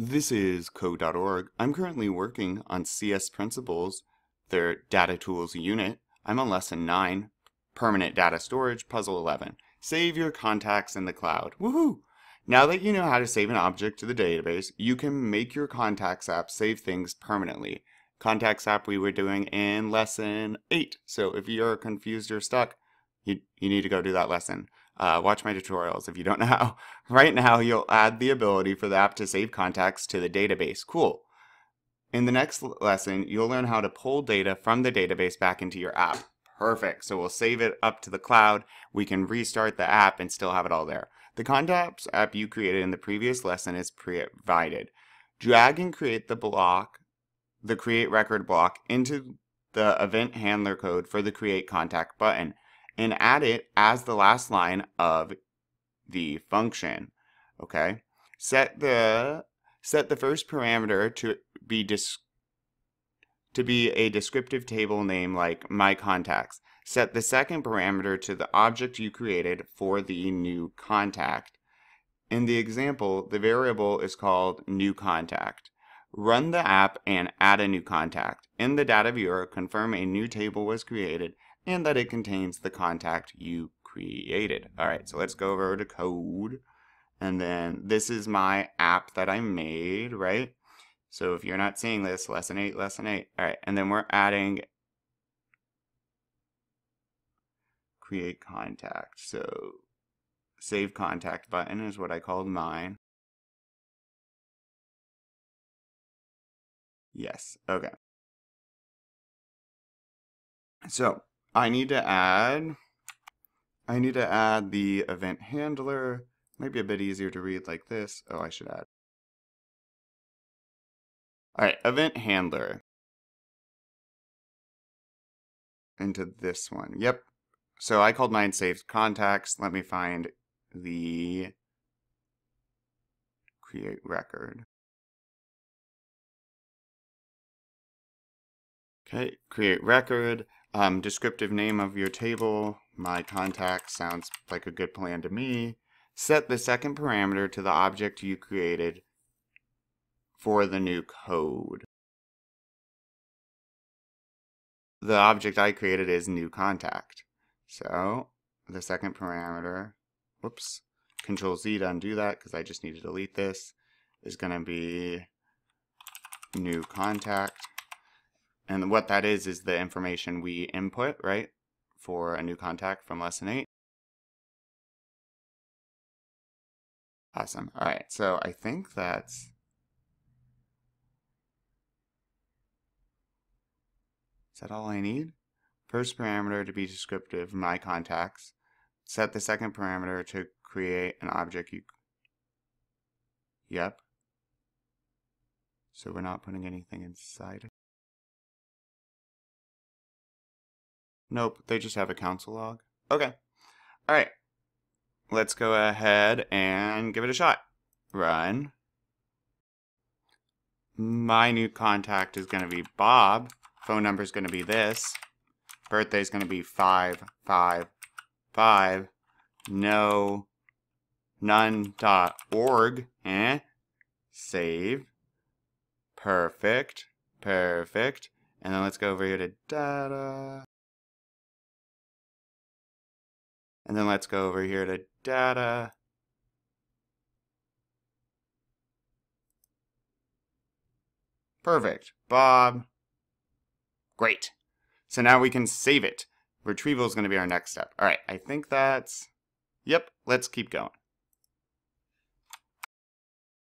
This is code.org. I'm currently working on CS Principles, their data tools unit. I'm on lesson 9, permanent data storage, puzzle 11. Save your contacts in the cloud. Woohoo! Now that you know how to save an object to the database, you can make your contacts app save things permanently. Contacts app we were doing in lesson 8. So if you're confused or stuck, you, you need to go do that lesson. Uh, watch my tutorials if you don't know how. Right now, you'll add the ability for the app to save contacts to the database. Cool. In the next lesson, you'll learn how to pull data from the database back into your app. Perfect. So we'll save it up to the cloud. We can restart the app and still have it all there. The contacts app you created in the previous lesson is provided. Drag and create the block, the create record block into the event handler code for the create contact button and add it as the last line of the function. Okay. Set the set the first parameter to be dis, to be a descriptive table name like my contacts. Set the second parameter to the object you created for the new contact. In the example, the variable is called new contact. Run the app and add a new contact. In the data viewer, confirm a new table was created and that it contains the contact you created. All right, so let's go over to code. And then this is my app that I made, right? So if you're not seeing this, lesson 8, lesson 8. All right, and then we're adding create contact. So save contact button is what I called mine. Yes, okay. So I need to add, I need to add the event handler. Might be a bit easier to read like this. Oh, I should add. All right, event handler. Into this one. Yep. So I called mine saved contacts. Let me find the create record. Okay, create record. Um, descriptive name of your table. My contact sounds like a good plan to me. Set the second parameter to the object you created for the new code. The object I created is new contact. So the second parameter, whoops, control Z to undo that because I just need to delete this, is going to be new contact. And what that is, is the information we input, right, for a new contact from lesson 8. Awesome. All right, so I think that's... Is that all I need? First parameter to be descriptive, my contacts. Set the second parameter to create an object you... Yep. So we're not putting anything inside Nope, they just have a console log. Okay. All right. Let's go ahead and give it a shot. Run. My new contact is going to be Bob. Phone number is going to be this. Birthday is going to be 555. No. None.org. Eh? Save. Perfect. Perfect. And then let's go over here to data. And then let's go over here to data. Perfect. Bob. Great. So now we can save it. Retrieval is going to be our next step. All right, I think that's... Yep, let's keep going.